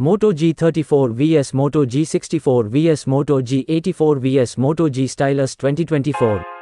Moto G34 vs Moto G64 vs Moto G84 vs Moto G Stylus 2024.